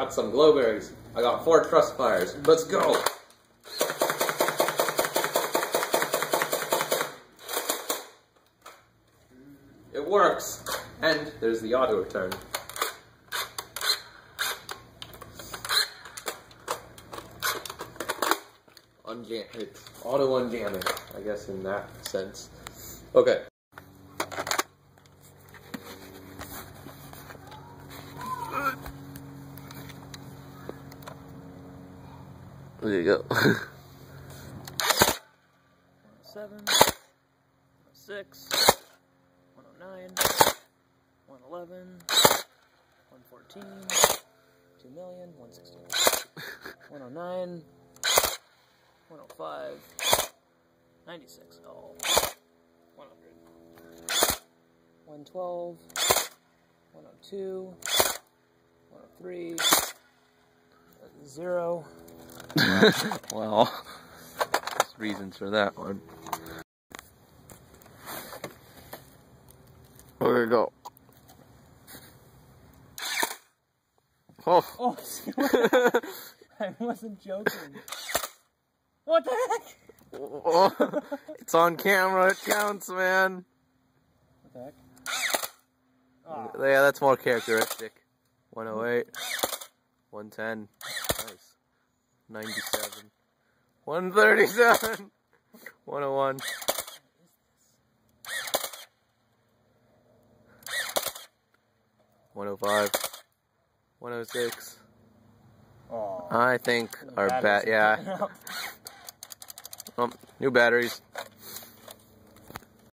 got some glowberries. I got four TrustFires. Let's go. It works. And there's the auto return. Unjam it's auto unjamming, I guess in that sense. Okay. There you go. Seven, six, 109, 111, 114, 2 million, 116, 109, 105, 96, oh, 100, 112, 102, 103, zero. well, there's reasons for that one. There we go. Oh. Oh, I wasn't joking. What the heck? Oh, it's on camera, it counts, man. What the heck? Ah, Yeah, that's more characteristic. 108, 110, nice. 97, 137, 101. One oh five, one oh six. oh. I think our bat, yeah. Um, new batteries.